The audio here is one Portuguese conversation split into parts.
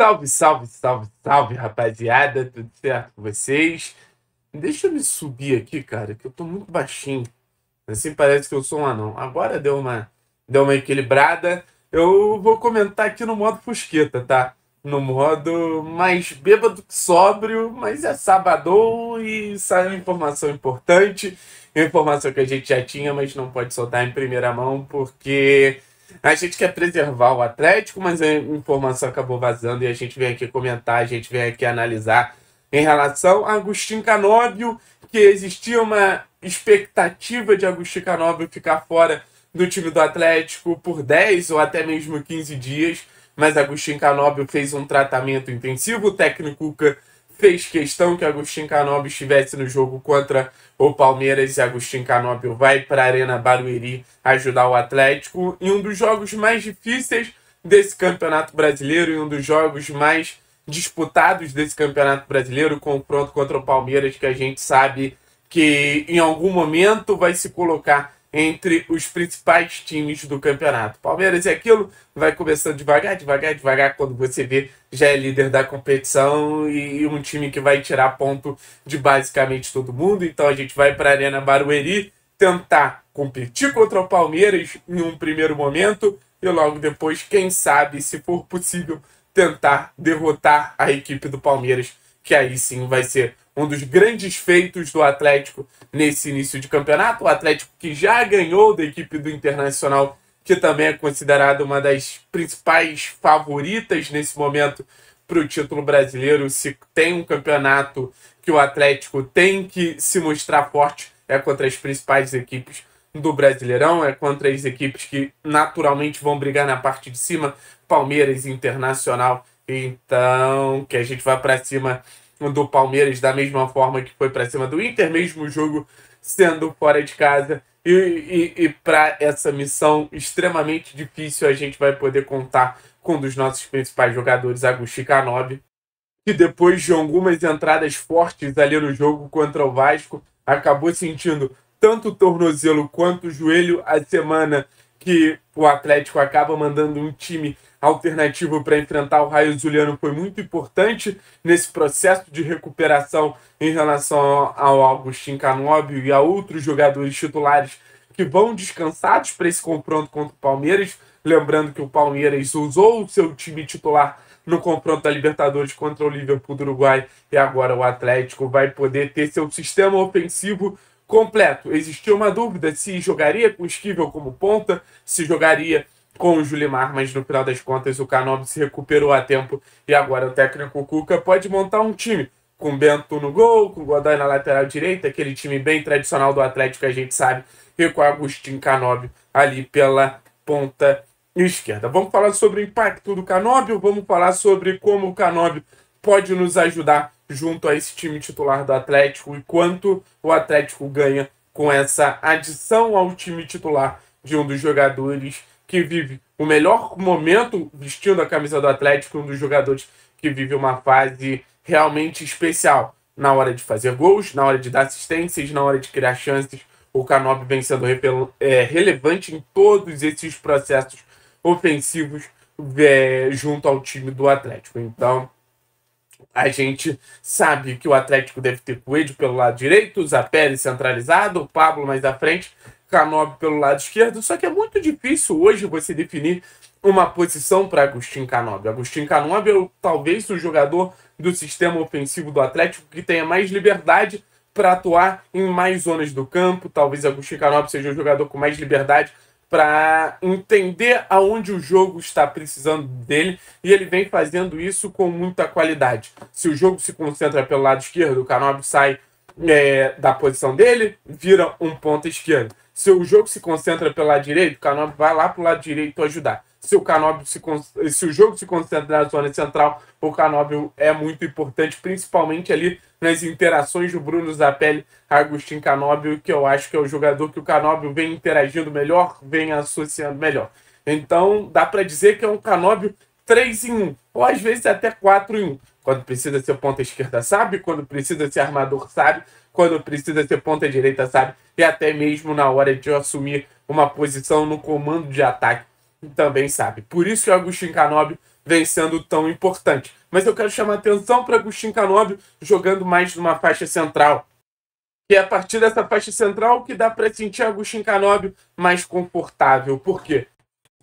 Salve, salve, salve, salve, rapaziada. Tudo certo com vocês? Deixa eu me subir aqui, cara, que eu tô muito baixinho. Assim parece que eu sou um anão. Agora deu uma, deu uma equilibrada. Eu vou comentar aqui no modo fusqueta, tá? No modo mais bêbado que sóbrio, mas é sabadão e saiu informação importante. Informação que a gente já tinha, mas não pode soltar em primeira mão, porque a gente quer preservar o Atlético, mas a informação acabou vazando e a gente vem aqui comentar, a gente vem aqui analisar em relação a Agostinho Canóbio, que existia uma expectativa de Agostinho Canóbio ficar fora do time do Atlético por 10 ou até mesmo 15 dias, mas Agostinho Canóbio fez um tratamento intensivo, o técnico Cuca fez questão que Agostinho Canóbio estivesse no jogo contra o Palmeiras e Agostinho Canóbio vai para a Arena Barueri ajudar o Atlético. Em um dos jogos mais difíceis desse Campeonato Brasileiro e um dos jogos mais disputados desse Campeonato Brasileiro, o confronto contra o Palmeiras, que a gente sabe que em algum momento vai se colocar entre os principais times do campeonato. Palmeiras é aquilo, vai começando devagar, devagar, devagar, quando você vê já é líder da competição e um time que vai tirar ponto de basicamente todo mundo. Então a gente vai para a Arena Barueri tentar competir contra o Palmeiras em um primeiro momento e logo depois, quem sabe, se for possível, tentar derrotar a equipe do Palmeiras, que aí sim vai ser um dos grandes feitos do Atlético nesse início de campeonato. O Atlético que já ganhou da equipe do Internacional, que também é considerada uma das principais favoritas nesse momento para o título brasileiro. Se tem um campeonato que o Atlético tem que se mostrar forte, é contra as principais equipes do Brasileirão, é contra as equipes que naturalmente vão brigar na parte de cima, Palmeiras Internacional. Então, que a gente vai para cima do Palmeiras da mesma forma que foi para cima do Inter, mesmo jogo sendo fora de casa. E, e, e para essa missão extremamente difícil, a gente vai poder contar com um dos nossos principais jogadores, Agostinho Canobi, que depois de algumas entradas fortes ali no jogo contra o Vasco, acabou sentindo tanto o tornozelo quanto o joelho a semana que o Atlético acaba mandando um time alternativo para enfrentar o Raio Juliano foi muito importante nesse processo de recuperação em relação ao Agostinho Canóbio e a outros jogadores titulares que vão descansados para esse confronto contra o Palmeiras. Lembrando que o Palmeiras usou o seu time titular no confronto da Libertadores contra o Liverpool do Uruguai e agora o Atlético vai poder ter seu sistema ofensivo completo. Existia uma dúvida se jogaria com o Esquivel como ponta, se jogaria com o Julimar, mas no final das contas o Canobi se recuperou a tempo e agora o técnico Cuca pode montar um time com Bento no gol, com Godoy na lateral direita, aquele time bem tradicional do Atlético a gente sabe, e com Agostinho Canóbio ali pela ponta esquerda. Vamos falar sobre o impacto do Canóbio, vamos falar sobre como o Canóbio pode nos ajudar junto a esse time titular do Atlético e quanto o Atlético ganha com essa adição ao time titular de um dos jogadores que vive o melhor momento vestindo a camisa do Atlético, um dos jogadores que vive uma fase realmente especial na hora de fazer gols, na hora de dar assistências, na hora de criar chances. O Canobi vem sendo é, relevante em todos esses processos ofensivos é, junto ao time do Atlético. Então, a gente sabe que o Atlético deve ter Coelho pelo lado direito, o Zapelli centralizado, o Pablo mais à frente, Canobi pelo lado esquerdo, só que é muito difícil hoje você definir uma posição para Agostinho Canobi. Agostinho Canobi é talvez o jogador do sistema ofensivo do Atlético que tenha mais liberdade para atuar em mais zonas do campo. Talvez Agostinho Canobi seja o jogador com mais liberdade para entender aonde o jogo está precisando dele e ele vem fazendo isso com muita qualidade. Se o jogo se concentra pelo lado esquerdo, o Canobi sai é, da posição dele, vira um ponta esquerdo. Se o jogo se concentra pelo lado direito, o Canobi vai lá para o lado direito ajudar. Se o Canobi se, se o jogo se concentra na zona central, o Canobi é muito importante, principalmente ali nas interações do Bruno Zapelli, Agostinho Canóbio, que eu acho que é o jogador que o Canóbio vem interagindo melhor, vem associando melhor. Então, dá para dizer que é um Canóbio 3 em 1, ou às vezes até 4 em 1. Quando precisa ser ponta esquerda, sabe? Quando precisa ser armador, sabe? Quando precisa ser ponta direita, sabe? E até mesmo na hora de assumir uma posição no comando de ataque, também sabe. Por isso que o Agostinho Canóbio vem sendo tão importante. Mas eu quero chamar atenção para Agostinho Canóbio jogando mais numa faixa central. Que é a partir dessa faixa central que dá para sentir Agostinho Canóbio mais confortável. Por quê?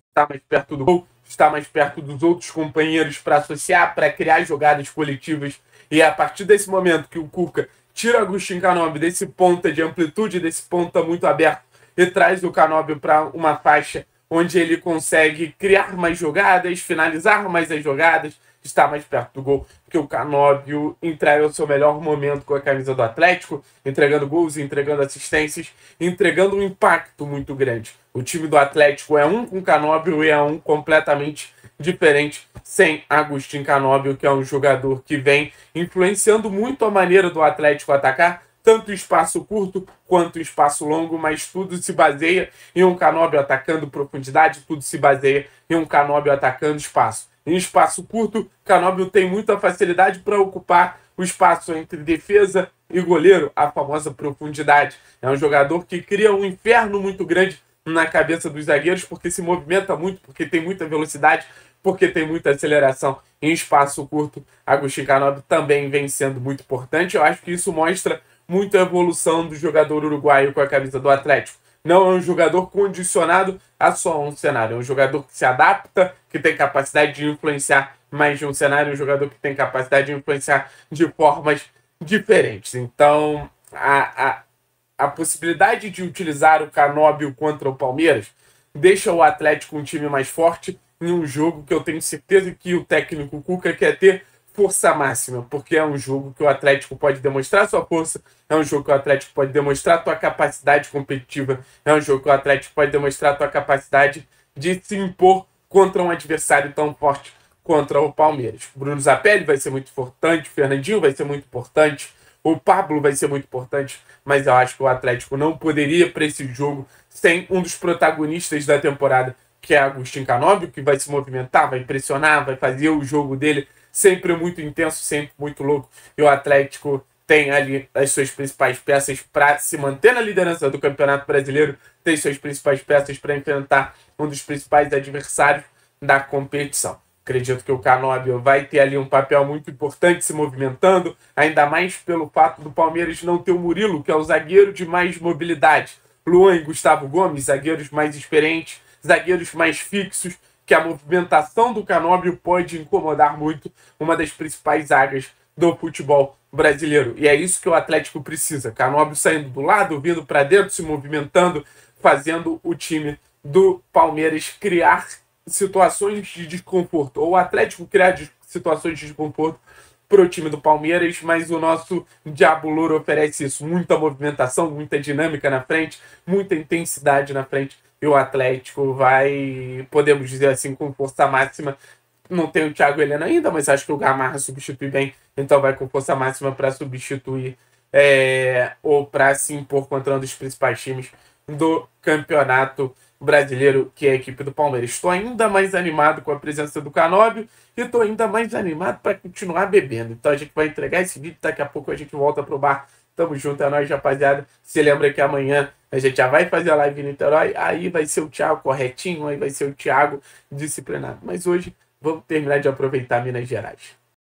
Está mais perto do gol, está mais perto dos outros companheiros para associar, para criar jogadas coletivas. E é a partir desse momento que o Cuca tira Agostinho Canóbio desse ponta de amplitude, desse ponta muito aberto, e traz o Canóbio para uma faixa onde ele consegue criar mais jogadas, finalizar mais as jogadas, estar mais perto do gol, porque o Canóbio entrega o seu melhor momento com a camisa do Atlético, entregando gols, entregando assistências, entregando um impacto muito grande. O time do Atlético é um com Canóbio e é um completamente diferente sem Agostinho Canóbio, que é um jogador que vem influenciando muito a maneira do Atlético atacar, tanto espaço curto quanto espaço longo, mas tudo se baseia em um Canóbio atacando profundidade, tudo se baseia em um Canóbio atacando espaço. Em espaço curto, Canóbio tem muita facilidade para ocupar o espaço entre defesa e goleiro, a famosa profundidade. É um jogador que cria um inferno muito grande na cabeça dos zagueiros, porque se movimenta muito, porque tem muita velocidade, porque tem muita aceleração em espaço curto. Agostinho Canóbio também vem sendo muito importante. Eu acho que isso mostra muito a evolução do jogador uruguaio com a camisa do Atlético. Não é um jogador condicionado a só um cenário, é um jogador que se adapta, que tem capacidade de influenciar mais de um cenário, um jogador que tem capacidade de influenciar de formas diferentes. Então, a, a, a possibilidade de utilizar o Canóbio contra o Palmeiras deixa o Atlético um time mais forte em um jogo que eu tenho certeza que o técnico Cuca quer ter força máxima, porque é um jogo que o Atlético pode demonstrar sua força, é um jogo que o Atlético pode demonstrar sua capacidade competitiva, é um jogo que o Atlético pode demonstrar sua capacidade de se impor contra um adversário tão forte contra o Palmeiras. Bruno Zapelli vai ser muito importante, o Fernandinho vai ser muito importante, o Pablo vai ser muito importante, mas eu acho que o Atlético não poderia para esse jogo sem um dos protagonistas da temporada, que é Agostinho Canóbio, que vai se movimentar, vai pressionar, vai fazer o jogo dele sempre muito intenso, sempre muito louco. E o Atlético tem ali as suas principais peças para se manter na liderança do Campeonato Brasileiro, tem suas principais peças para enfrentar um dos principais adversários da competição. Acredito que o Canóbio vai ter ali um papel muito importante se movimentando, ainda mais pelo fato do Palmeiras não ter o Murilo, que é o zagueiro de mais mobilidade. Luan e Gustavo Gomes, zagueiros mais experientes, zagueiros mais fixos, que a movimentação do Canóbio pode incomodar muito uma das principais zagas do futebol brasileiro. E é isso que o Atlético precisa. Canóbio saindo do lado, vindo para dentro, se movimentando, fazendo o time do Palmeiras criar situações de desconforto. Ou o Atlético criar situações de desconforto para o time do Palmeiras, mas o nosso Diabo Louro oferece isso. Muita movimentação, muita dinâmica na frente, muita intensidade na frente e o Atlético vai, podemos dizer assim, com força máxima. Não tem o Thiago Helena ainda, mas acho que o Gamarra substitui bem, então vai com força máxima para substituir é, ou para se impor contra um dos principais times do campeonato brasileiro, que é a equipe do Palmeiras. Estou ainda mais animado com a presença do Canóbio e estou ainda mais animado para continuar bebendo. Então a gente vai entregar esse vídeo, daqui a pouco a gente volta pro bar. Tamo junto, é nóis, rapaziada. Se lembra que amanhã a gente já vai fazer a live em Niterói, aí vai ser o Thiago corretinho, aí vai ser o Thiago disciplinado. Mas hoje vamos terminar de aproveitar Minas Gerais.